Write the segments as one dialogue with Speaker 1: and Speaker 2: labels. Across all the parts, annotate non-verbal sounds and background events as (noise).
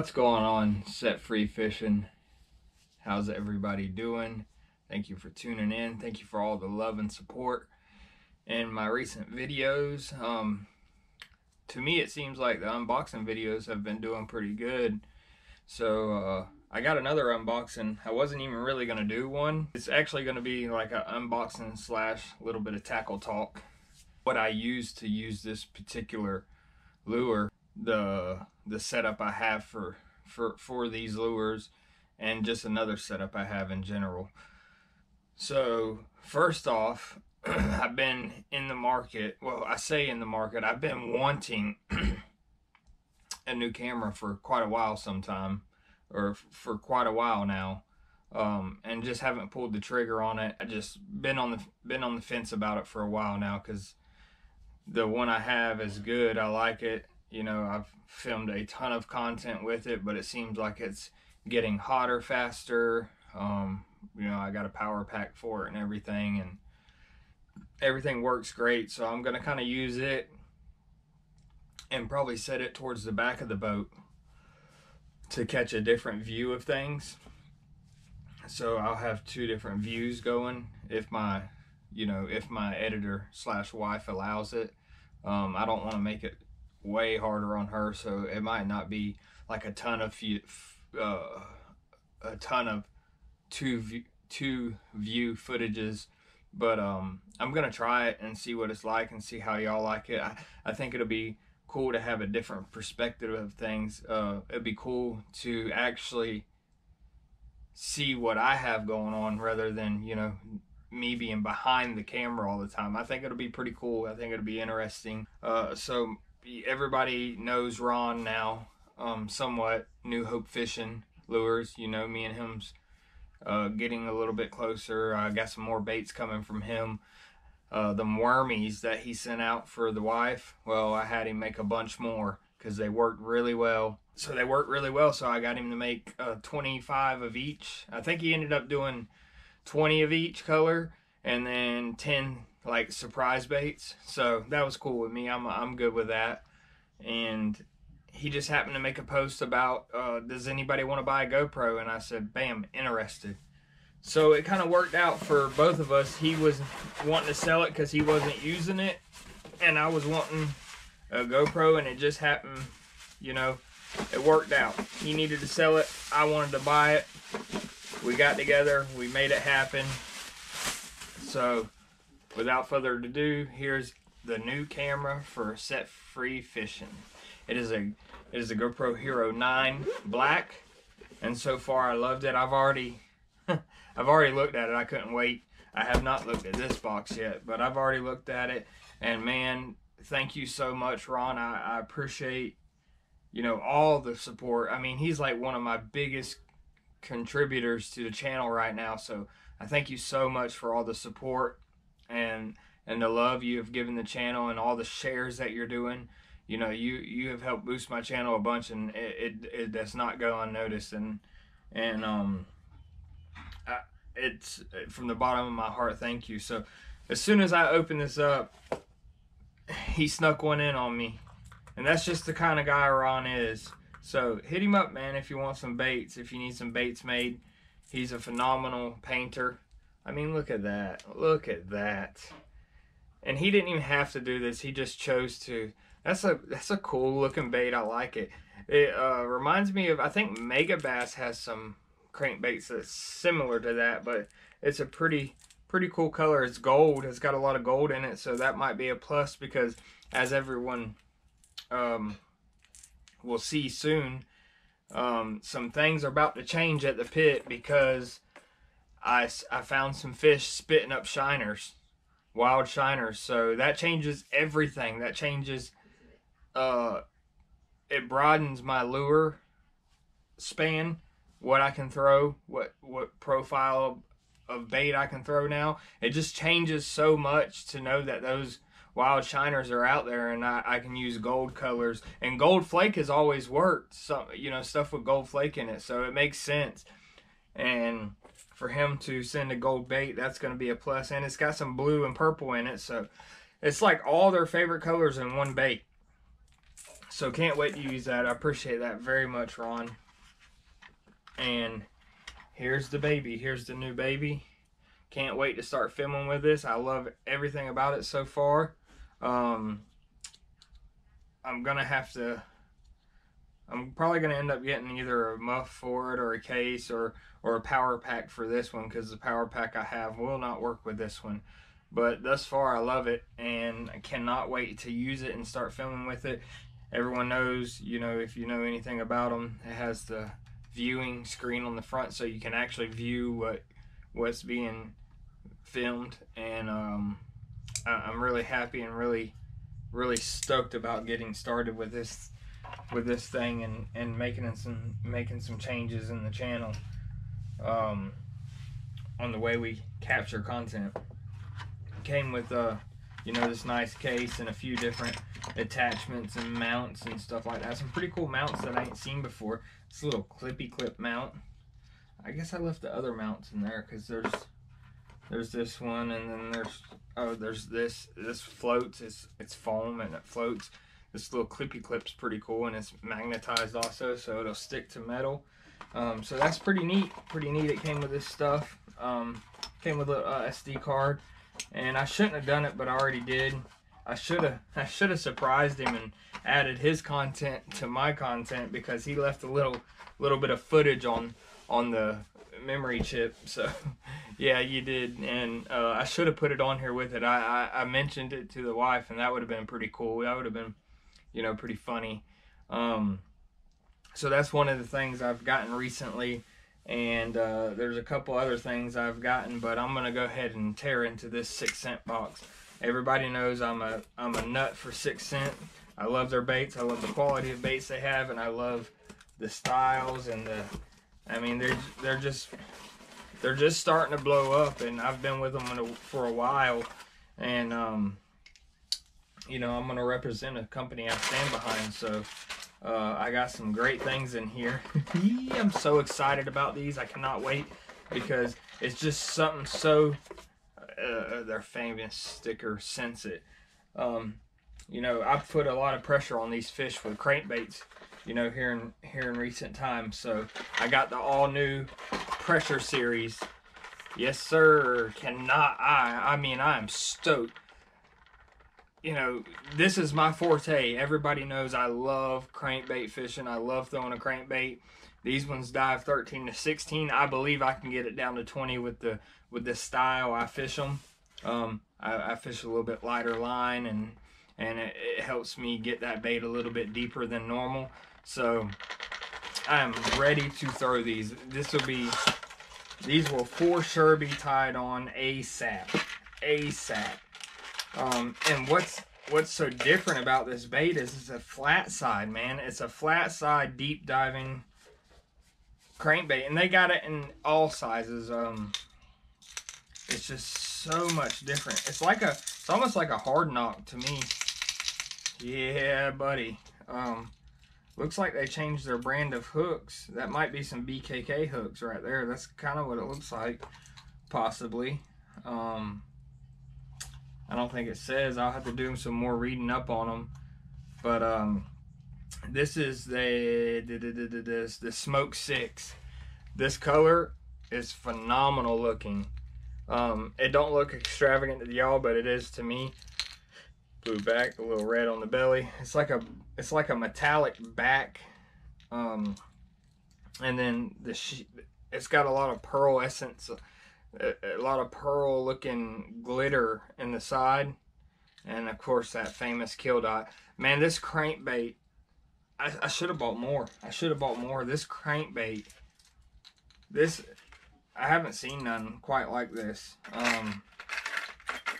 Speaker 1: What's going on, Set Free Fishing? How's everybody doing? Thank you for tuning in. Thank you for all the love and support in my recent videos. Um, to me, it seems like the unboxing videos have been doing pretty good. So, uh, I got another unboxing. I wasn't even really going to do one. It's actually going to be like an unboxing slash little bit of tackle talk. What I use to use this particular lure, the the setup I have for for for these lures, and just another setup I have in general. So first off, (clears throat) I've been in the market. Well, I say in the market. I've been wanting (clears throat) a new camera for quite a while, sometime or for quite a while now, um, and just haven't pulled the trigger on it. I just been on the been on the fence about it for a while now because the one I have is good. I like it. You know, I've filmed a ton of content with it, but it seems like it's getting hotter faster. Um, you know, I got a power pack for it and everything, and everything works great. So I'm gonna kind of use it and probably set it towards the back of the boat to catch a different view of things. So I'll have two different views going if my, you know, if my editor slash wife allows it. Um, I don't want to make it way harder on her, so it might not be like a ton of few, uh, a ton of two view, two view footages but um, I'm gonna try it and see what it's like and see how y'all like it. I, I think it'll be cool to have a different perspective of things. Uh, it'd be cool to actually see what I have going on rather than, you know, me being behind the camera all the time. I think it'll be pretty cool. I think it'll be interesting. Uh, so everybody knows Ron now, um, somewhat. New Hope Fishing Lures. You know, me and him's uh, getting a little bit closer. I got some more baits coming from him uh, the wormies that he sent out for the wife, well, I had him make a bunch more because they worked really well. So they worked really well. So I got him to make uh, 25 of each. I think he ended up doing 20 of each color and then 10 like surprise baits. So that was cool with me. I'm I'm good with that. And he just happened to make a post about uh, does anybody want to buy a GoPro? And I said, bam, interested. So it kind of worked out for both of us. He was wanting to sell it because he wasn't using it, and I was wanting a GoPro, and it just happened, you know, it worked out. He needed to sell it. I wanted to buy it. We got together. We made it happen. So, without further ado, here's the new camera for Set Free Fishing. It is a it is a GoPro Hero 9 Black, and so far I loved it. I've already (laughs) I've already looked at it. I couldn't wait. I have not looked at this box yet, but I've already looked at it. And man, thank you so much, Ron. I, I appreciate, you know, all the support. I mean, he's like one of my biggest contributors to the channel right now. So I thank you so much for all the support and and the love you have given the channel and all the shares that you're doing. You know, you you have helped boost my channel a bunch, and it it, it does not go unnoticed. And and um it's from the bottom of my heart, thank you. So as soon as I open this up, he snuck one in on me. And that's just the kind of guy Ron is. So hit him up, man, if you want some baits, if you need some baits made. He's a phenomenal painter. I mean, look at that. Look at that. And he didn't even have to do this. He just chose to. That's a that's a cool looking bait. I like it. It uh, reminds me of I think Megabass has some crankbaits that's similar to that, but it's a pretty pretty cool color. It's gold. It's got a lot of gold in it, so that might be a plus because as everyone um, will see soon, um, some things are about to change at the pit because I, I found some fish spitting up shiners, wild shiners. So that changes everything. That changes, uh, it broadens my lure span what I can throw, what what profile of bait I can throw now. It just changes so much to know that those wild shiners are out there and I, I can use gold colors and gold flake has always worked some you know stuff with gold flake in it so it makes sense and for him to send a gold bait that's going to be a plus and it's got some blue and purple in it so it's like all their favorite colors in one bait so can't wait to use that. I appreciate that very much, Ron. And here's the baby. Here's the new baby. Can't wait to start filming with this. I love everything about it so far. Um, I'm gonna have to. I'm probably gonna end up getting either a muff for it or a case or or a power pack for this one because the power pack I have will not work with this one. But thus far, I love it and I cannot wait to use it and start filming with it. Everyone knows, you know, if you know anything about them, it has the viewing screen on the front so you can actually view what what's being filmed and um, I'm really happy and really really stoked about getting started with this with this thing and and making some making some changes in the channel um, on the way we capture content. Came with uh you know this nice case and a few different attachments and mounts and stuff like that. Some pretty cool mounts that I ain't seen before. This little clippy clip mount. I guess I left the other mounts in there because there's there's this one and then there's oh there's this this floats. It's it's foam and it floats this little clippy clip's pretty cool and it's magnetized also so it'll stick to metal um, so that's pretty neat pretty neat it came with this stuff um, came with a uh, SD card and I shouldn't have done it but I already did I should have (laughs) I should have surprised him and added his content to my content because he left a little little bit of footage on on the memory chip. So, (laughs) yeah, you did, and uh, I should have put it on here with it. I, I, I mentioned it to the wife, and that would have been pretty cool. That would have been, you know, pretty funny. Um, so that's one of the things I've gotten recently, and uh, there's a couple other things I've gotten, but I'm gonna go ahead and tear into this 6th Sense box. Everybody knows I'm a I'm a nut for 6th Sense. I love their baits. I love the quality of baits they have, and I love the styles and the I mean, they're they're just they're just starting to blow up, and I've been with them a, for a while, and um, you know, I'm gonna represent a company I stand behind. So uh, I got some great things in here. (laughs) I'm so excited about these. I cannot wait because it's just something so. Uh, their famous sticker sense it. Um, you know, I've put a lot of pressure on these fish with crankbaits you know, here in here in recent times. So I got the all new pressure series. Yes, sir. Cannot I? I mean, I am stoked. You know, this is my forte. Everybody knows I love crankbait fishing. I love throwing a crankbait. These ones dive 13 to 16. I believe I can get it down to 20 with the with the style I fish them. Um, I, I fish a little bit lighter line and and it, it helps me get that bait a little bit deeper than normal. So I am ready to throw these. This will be, these will for sure be tied on ASAP. ASAP. Um, and what's what's so different about this bait is it's a flat side, man. It's a flat side deep diving crankbait, and they got it in all sizes. Um, it's just so much different. It's like a, it's almost like a hard knock to me. Yeah, buddy. Um, Looks like they changed their brand of hooks. That might be some BKK hooks right there. That's kind of what it looks like, possibly. Um, I don't think it says. I'll have to do some more reading up on them. But um, this is the, the, the, the, the, Smoke 6. This color is phenomenal looking. Um, it don't look extravagant to y'all, but it is to me blue back, a little red on the belly. It's like a it's like a metallic back, um, and then the it's got a lot of pearl essence, a, a lot of pearl looking glitter in the side, and of course that famous kill dot. Man, this crankbait, I, I should have bought more. I should have bought more. This crankbait, this I haven't seen none quite like this. Um,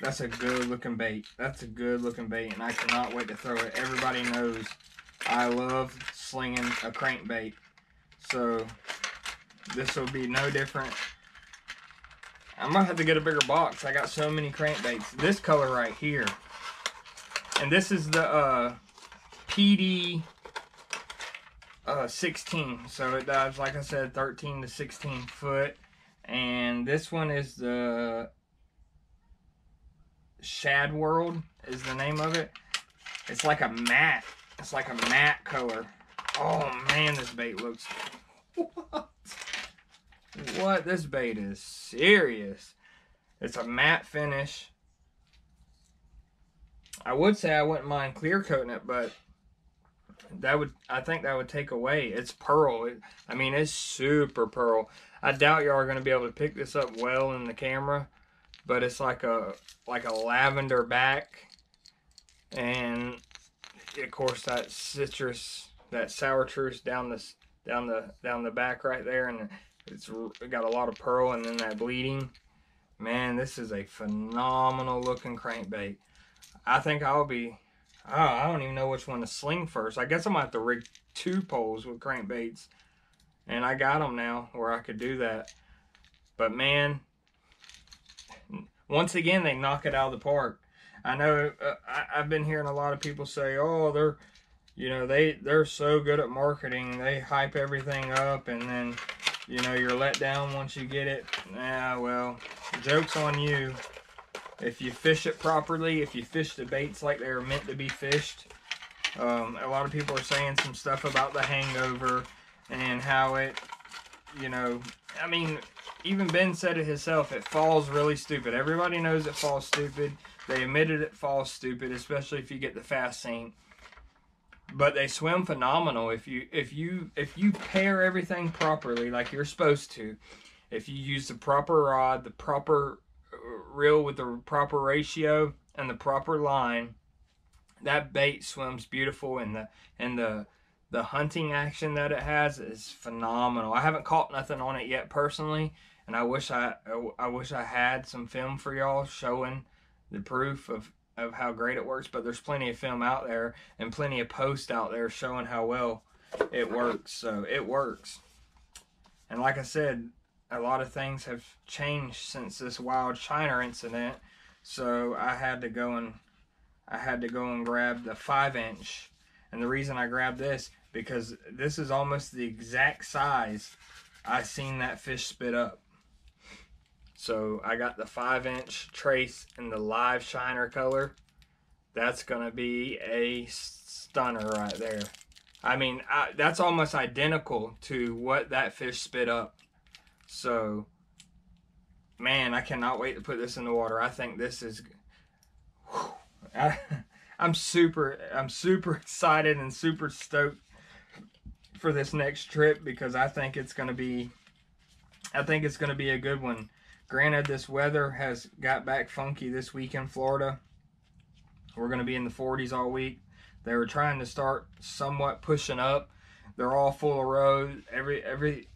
Speaker 1: that's a good looking bait. That's a good looking bait, and I cannot wait to throw it. Everybody knows I love slinging a crankbait. So this will be no different. I'm gonna have to get a bigger box. I got so many crankbaits. This color right here. And this is the uh, PD uh, 16. So it dives, like I said, 13 to 16 foot. And this one is the Shad World is the name of it. It's like a matte It's like a matte color. Oh man, this bait looks. (laughs) What? This bait is serious. It's a matte finish. I would say I wouldn't mind clear coating it, but that would I think that would take away. It's pearl. It, I mean, it's super pearl. I doubt y'all are gonna be able to pick this up well in the camera, but it's like a like a lavender back, and of course that citrus, that sour truce down this down the down the back right there, and it's got a lot of pearl, and then that bleeding. Man, this is a phenomenal looking crankbait. I think I'll be Oh, I don't even know which one to sling first. I guess I'm gonna have to rig two poles with crankbaits. And I got them now where I could do that. But man, once again, they knock it out of the park. I know uh, I, have been hearing a lot of people say, oh, they're, you know, they, they're so good at marketing. They hype everything up and then, you know, you're let down once you get it. Yeah, well, joke's on you if you fish it properly, if you fish the baits like they're meant to be fished. Um, a lot of people are saying some stuff about the hangover and how it, you know, I mean, even Ben said it himself, it falls really stupid. Everybody knows it falls stupid. They admitted it falls stupid, especially if you get the fast sink. But they swim phenomenal if you if you if you pair everything properly like you're supposed to. If you use the proper rod, the proper uh, reel with the proper ratio and the proper line, that bait swims beautiful and the and the the hunting action that it has is phenomenal. I haven't caught nothing on it yet personally, and I wish I I wish I had some film for y'all showing the proof of of how great it works. But there's plenty of film out there and plenty of posts out there showing how well it works. So it works. And like I said, a lot of things have changed since this wild China incident. So I had to go and I had to go and grab the five inch. And the reason I grabbed this because this is almost the exact size I seen that fish spit up. So I got the five inch trace in the live shiner color. That's gonna be a stunner right there. I mean, I, that's almost identical to what that fish spit up. So, man, I cannot wait to put this in the water. I think this is. Whew, I, (laughs) I'm super, I'm super (laughs) excited and super stoked for this next trip because I think it's going to be, I think it's going to be a good one. Granted, this weather has got back funky this week in Florida. We're going to be in the 40s all week. They were trying to start somewhat pushing up. They're all full of road. Every every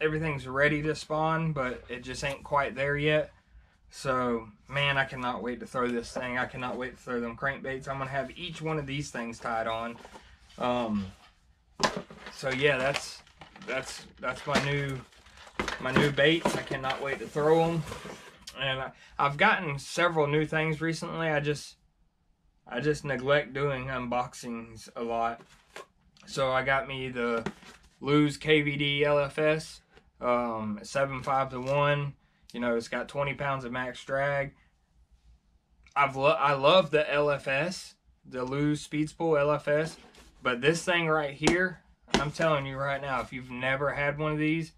Speaker 1: everything's ready to spawn, but it just ain't quite there yet. So, man, I cannot wait to throw this thing. I cannot wait to throw them crankbaits. I'm going to have each one of these things tied on. Um, so, yeah, that's that's that's my new my new baits. I cannot wait to throw them. And I, I've gotten several new things recently. I just I just neglect doing unboxings a lot. So I got me the Lew's KVD LFS um, seven five to one. You know, it's got 20 pounds of max drag. I've lo- I love the LFS, the Lew's Speed Spool LFS, but this thing right here, I'm telling you right now, if you've never had one of these,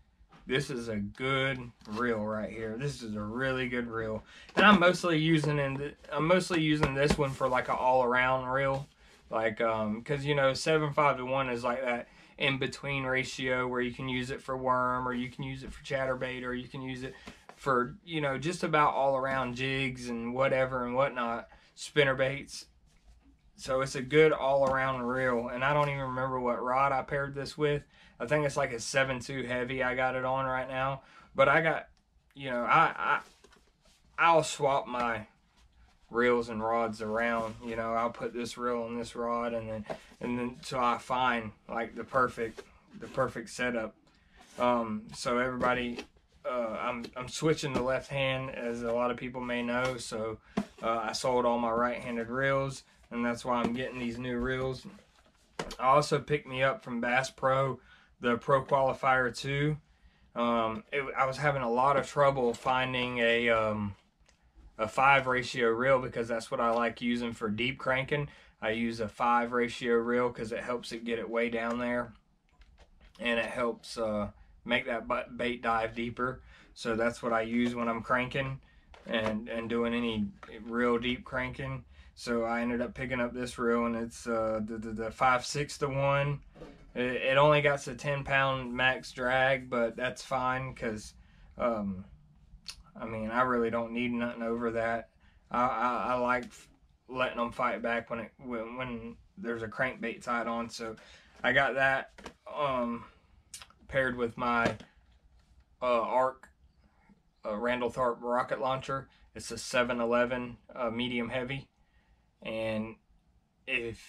Speaker 1: this is a good reel right here. This is a really good reel, and I'm mostly using in I'm mostly using this one for like an all around reel, like um, because you know seven five to one is like that in between ratio where you can use it for worm or you can use it for chatterbait or you can use it for you know just about all around jigs and whatever and whatnot spinner baits so it's a good all around reel and i don't even remember what rod i paired this with i think it's like a 7.2 heavy i got it on right now but i got you know i i i'll swap my reels and rods around. You know, I'll put this reel on this rod, and then and then so I find like the perfect the perfect setup. Um, so everybody, uh, I'm I'm switching the left hand, as a lot of people may know. So uh, I sold all my right-handed reels, and that's why I'm getting these new reels. I also picked me up from Bass Pro the Pro Qualifier 2. Um, it, I was having a lot of trouble finding a um, a five ratio reel because that's what I like using for deep cranking. I use a five ratio reel because it helps it get it way down there, and it helps uh, make that bait dive deeper. So that's what I use when I'm cranking and and doing any real deep cranking. So I ended up picking up this reel, and it's uh, the, the the five six to one. It, it only got a 10 pound max drag, but that's fine because, um, I mean, I really don't need nothing over that. I, I, I like letting them fight back when it when, when there's a crankbait tied on. So I got that um, paired with my uh, Ark uh, Randall Tharp rocket launcher. It's a 711 uh, medium heavy, and if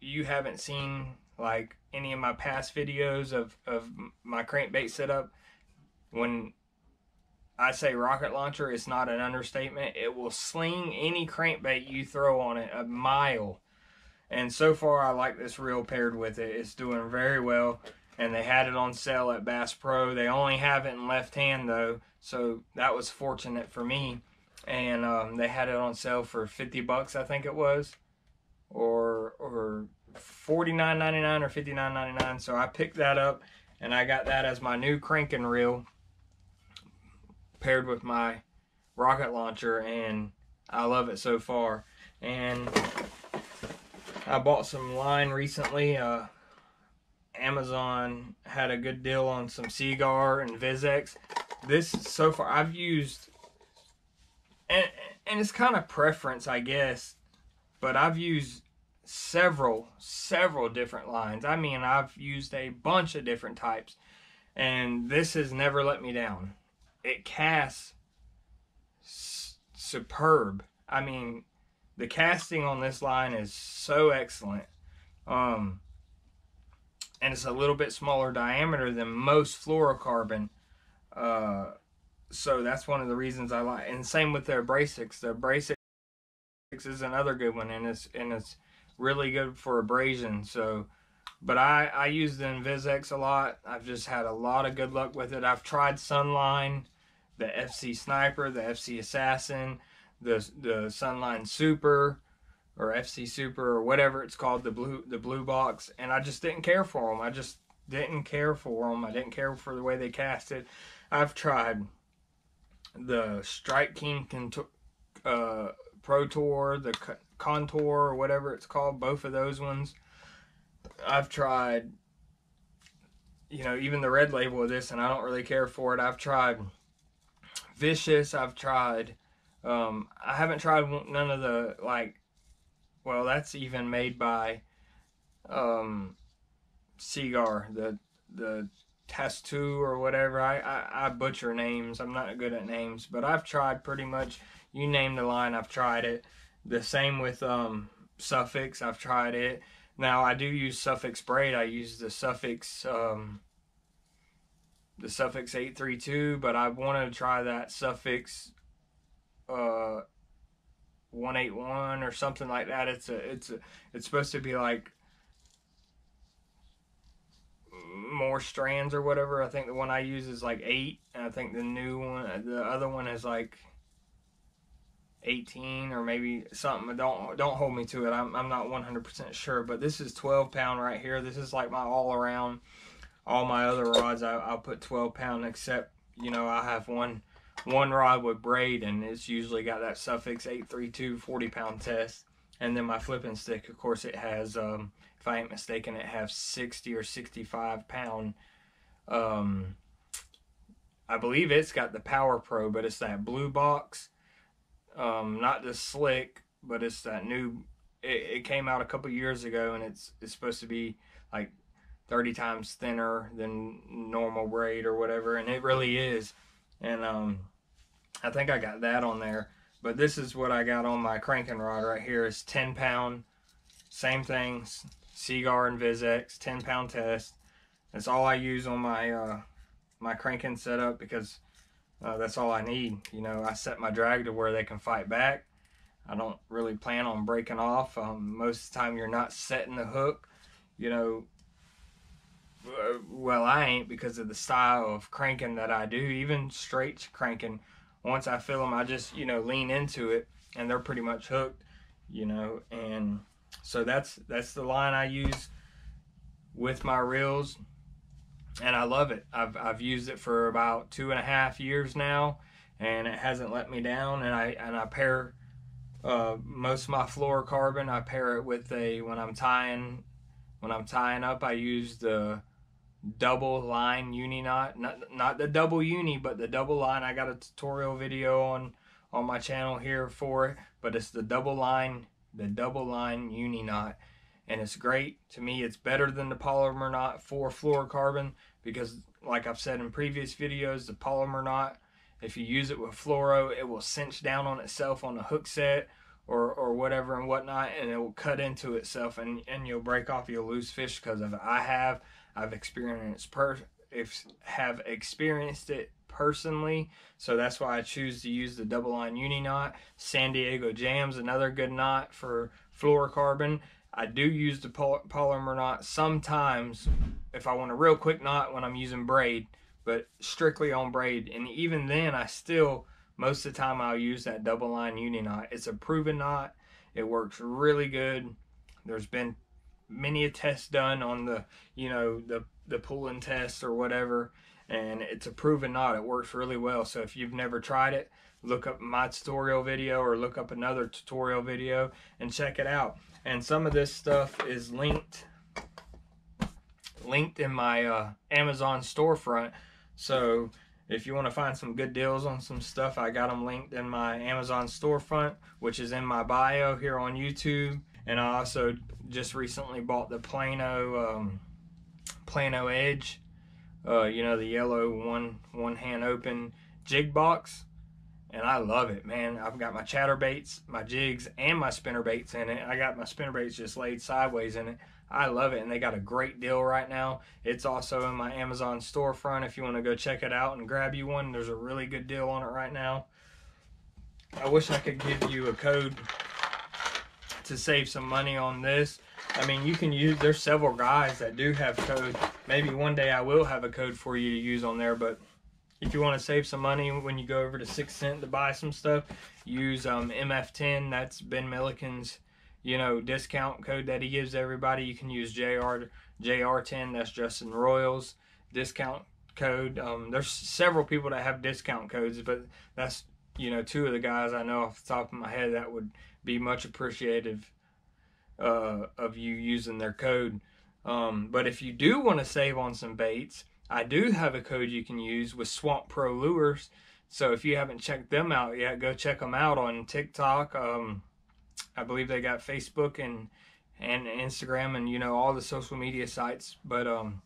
Speaker 1: you haven't seen like any of my past videos of of my crankbait setup, when I say rocket launcher, it's not an understatement. It will sling any crankbait you throw on it a mile. And so far, I like this reel paired with it. It's doing very well. And they had it on sale at Bass Pro. They only have it in left hand though, so that was fortunate for me. And um, they had it on sale for 50 bucks, I think it was, or or 49.99 or 59.99. So I picked that up, and I got that as my new cranking reel paired with my rocket launcher and I love it so far and I bought some line recently uh, Amazon had a good deal on some Seaguar InvizX this so far I've used and, and it's kind of preference I guess but I've used several several different lines I mean I've used a bunch of different types and this has never let me down it casts superb. I mean, the casting on this line is so excellent. Um, and it's a little bit smaller diameter than most fluorocarbon. Uh, so that's one of the reasons I like. And same with the AbrazX. The AbrazX is another good one, and it's and it's really good for abrasion. So, but I I use the InvizX a lot. I've just had a lot of good luck with it. I've tried Sunline the FC Sniper, the FC Assassin, the the Sunline Super or FC Super or whatever it's called, the blue the blue box, and I just didn't care for them. I just didn't care for them. I didn't care for the way they cast it. I've tried the Strike King uh, Pro Tour, the Contour, or whatever it's called, both of those ones. I've tried, you know, even the red label of this, and I don't really care for it. I've tried Vicious, I've tried. Um, I haven't tried none of the like. Well, that's even made by um, Seaguar, the the Tatsu or whatever. I, I I butcher names. I'm not good at names, but I've tried pretty much. You name the line, I've tried it. The same with um, Suffix. I've tried it. Now I do use Suffix braid. I use the Suffix um, the Suffix 832, but I want to try that Suffix uh 181 or something like that. It's a it's a it's supposed to be like more strands or whatever. I think the one I use is like 8 and I think the new one the other one is like 18 or maybe something don't don't hold me to it I'm, I'm not 100% sure but this is 12 pound right here this is like my all around all my other rods I, I'll put 12 pound except you know I have one one rod with braid and it's usually got that suffix 832 40 pound test. And then my flipping stick of course it has um, if I ain't mistaken it has 60 or 65 pound um, I believe it's got the power pro but it's that blue box. Um, not the slick but it's that new it, it came out a couple years ago and it's it's supposed to be like 30 times thinner than normal braid or whatever and it really is. And um i think i got that on there but this is what i got on my cranking rod right here. Is 10 pound same things Seaguar InvizX 10 pound test. That's all i use on my uh my cranking setup because uh, that's all i need you know. I set my drag to where they can fight back. I don't really plan on breaking off. Um, most of the time you're not setting the hook you know. Well, I ain't because of the style of cranking that I do. Even straight cranking, once I feel them, I just you know lean into it, and they're pretty much hooked, you know. And so that's that's the line I use with my reels, and I love it. I've I've used it for about two and a half years now, and it hasn't let me down. And I and I pair uh, most of my fluorocarbon. I pair it with a when I'm tying when I'm tying up. I use the double line uni knot, not not the double uni, but the double line. I got a tutorial video on on my channel here for it, but it's the double line, the double line uni knot, and it's great. To me, it's better than the Palomar knot for fluorocarbon because, like I've said in previous videos, the Palomar knot, if you use it with fluoro, it will cinch down on itself on the hook set or or whatever and whatnot, and it will cut into itself, and and you'll break off, your loose fish because of it. I have, I've experienced per if have experienced it personally, so that's why I choose to use the double line uni knot. San Diego Jams, another good knot for fluorocarbon. I do use the Palomar knot sometimes if I want a real quick knot when I'm using braid, but strictly on braid. And even then, I still, most of the time, I'll use that double line uni knot. It's a proven knot. It works really good. There's been many a test done on the, you know, the, the pulling test or whatever and it's a proven knot. It works really well. So if you've never tried it, look up my tutorial video or look up another tutorial video and check it out. And some of this stuff is linked linked in my uh, Amazon storefront. So if you want to find some good deals on some stuff, I got them linked in my Amazon storefront, which is in my bio here on YouTube. And I also just recently bought the Plano um, Plano Edge uh, you know, the yellow one one hand open jig box. And I love it, man. I've got my chatterbaits, my jigs, and my spinner baits in it. I got my spinner baits just laid sideways in it. I love it, and they got a great deal right now. It's also in my Amazon storefront if you want to go check it out and grab you one. There's a really good deal on it right now. I wish I could give you a code to save some money on this. I mean, you can use, there's several guys that do have code. Maybe one day I will have a code for you to use on there, but if you want to save some money when you go over to 6th Sense to buy some stuff, use um, MF10. That's Ben Milliken's, you know, discount code that he gives everybody. You can use JR, JR10, that's Justin Royals discount code. Um, there's several people that have discount codes, but that's, you know, two of the guys I know off the top of my head that would be much appreciative uh, of you using their code. Um, but if you do want to save on some baits, I do have a code you can use with Swampro Lures. So if you haven't checked them out yet, go check them out on TikTok. Um, I believe they got Facebook and and Instagram and you know all the social media sites. But um,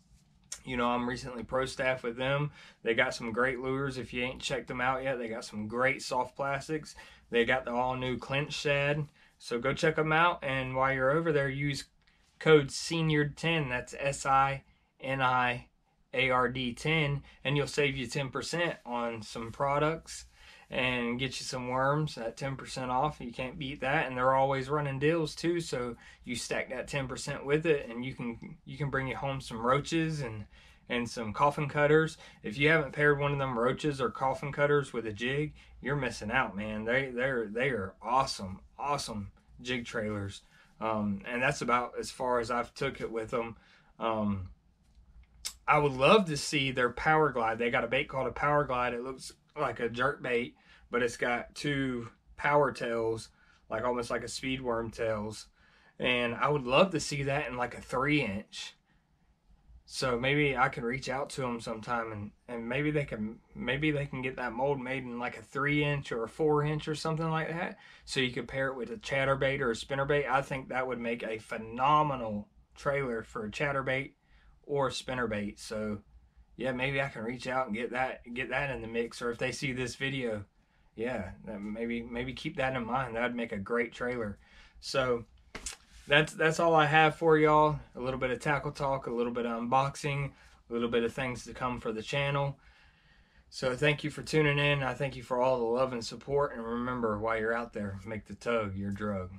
Speaker 1: you know I'm recently pro staff with them. They got some great lures. If you ain't checked them out yet, they got some great soft plastics. They got the all new clinch shed. So go check them out. And while you're over there, use code SINIARD10. That's S I N I A R D 10. And you'll save you 10% on some products and get you some worms at 10% off. You can't beat that. And they're always running deals too. So you stack that 10% with it and you can you can bring you home some roaches and and some coffin cutters. If you haven't paired one of them roaches or coffin cutters with a jig, you're missing out, man. They they're they are awesome, awesome jig trailers, um, and that's about as far as I've took it with them. Um, I would love to see their power glide. They got a bait called a power glide. It looks like a jerk bait, but it's got two power tails, like almost like a speed worm tails. And I would love to see that in like a three inch. So maybe I can reach out to them sometime and, and maybe they can maybe they can get that mold made in like a three inch or a four inch or something like that. So you could pair it with a chatterbait or a spinnerbait. I think that would make a phenomenal trailer for a chatterbait or a spinnerbait. So yeah, maybe I can reach out and get that get that in the mix. Or if they see this video, yeah, maybe maybe keep that in mind. That'd make a great trailer. So that's that's all I have for y'all. A little bit of tackle talk, a little bit of unboxing, a little bit of things to come for the channel. So thank you for tuning in. I thank you for all the love and support. And remember, while you're out there, make the tug your drug.